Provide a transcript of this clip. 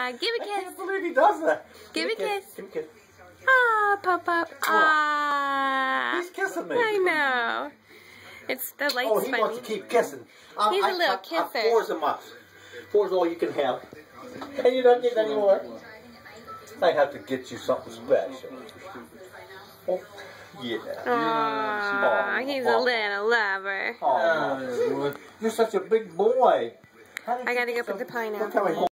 Uh, give a kiss. can't believe he does that. Give a kiss. Give a kiss. Ah, Pop pop. Ah. He's kissing me. I know. It's the lights Oh, he funny. wants to keep kissing. He's I, a little I, I, kisser. four's a must. Four's all you can have. And you don't get any more. I have to get you something special. Oh, yeah. Aww, he's a little lover. Oh, you're such a big boy. I gotta go put the pineapple.